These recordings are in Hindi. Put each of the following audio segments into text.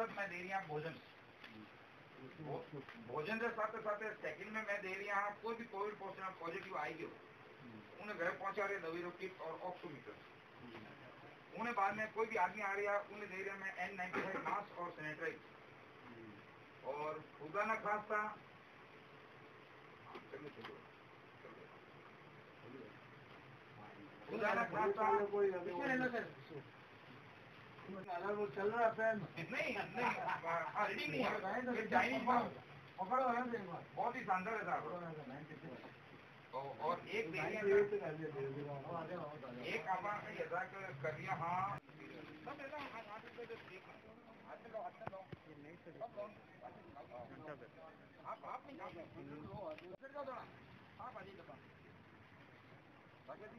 तो मैं दे रही हूँ भोजन भोजन के साथ साथ सेकंड में मैं दे रही हूँ कोई भी कोविड पॉजिटिव आई गयो उन्हें घर पहुँचा रहे दवाई किट और ऑक्सीमीटर उन्हें बाद में कोई भी आदमी आ रहा उन्हें दे रहा मैं एन नाइन्टी फाइव मास्क और सैनिटाइज और खुदा ना खासा खुदा ना खासा चल रहा फ़ैन नहीं रीडिंग नहीं है चाइनीज़ पकड़ो है बहुत ही शानदार है साहब और- एक एक आपण यदा कर दिया हाँ। आप आप नहीं आप उधर जाओ थोड़ा आप आ जाइए भाग्य जी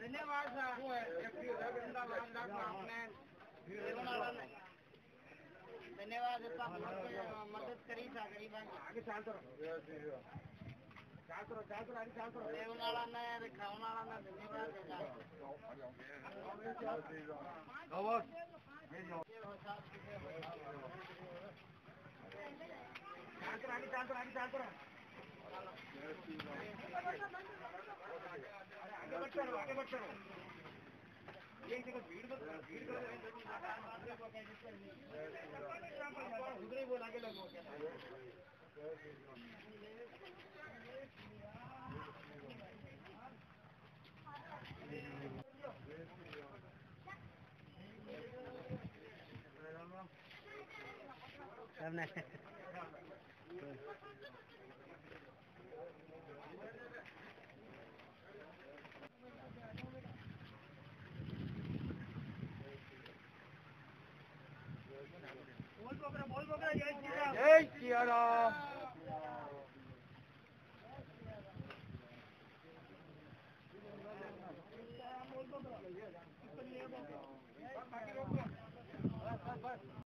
धन्यवाद धन्यवाद मदद करी था गरीबांना धन्यवाद मत चलो, आगे मत चलो। एक जगह भीड़ मत भीड़ करो। उधर ही बोल, आगे लगो करना है जय सिया राम बाकी